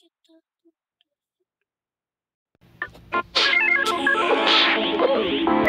Thank you.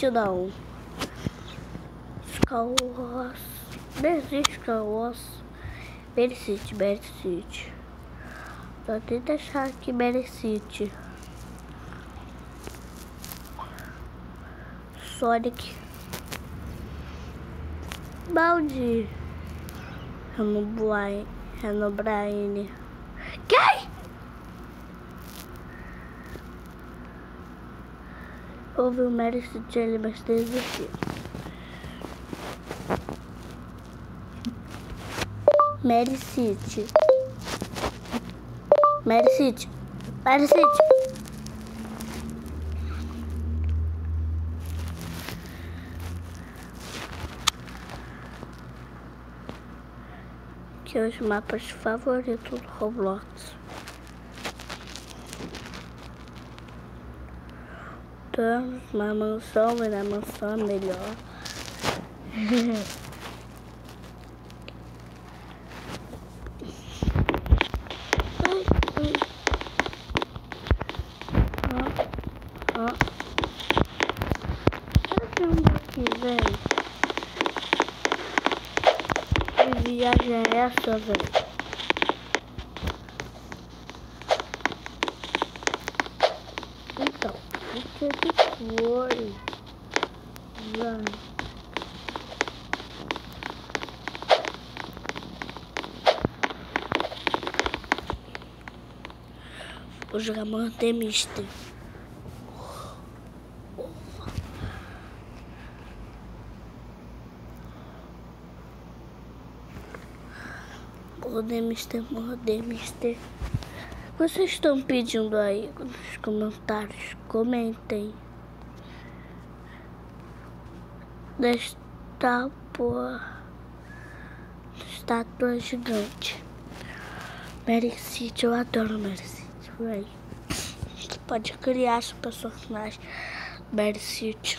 Mercite não. Skywars. Mercite Skywars. Mercite, Mercite. Só tenta achar aqui Mercite. Sonic. Baldi. Renobraine. Renobraine. Quem? Houve o mérito de ele, mas desistiu. Mary City. Mary City. Mary City. Aqui os mapas favoritos do Roblox. Temos uma mansão, e na mansão é melhor. Aqui, velho. Que viagem é essa, velho? Jogar Manter Mister. Morder, Mister, morder, Mister. Vocês estão pedindo aí nos comentários? Comentem. Desta porra. Estátua gigante. Mary City, eu adoro Mary City, velho. Você pode criar seu personagem Mary City.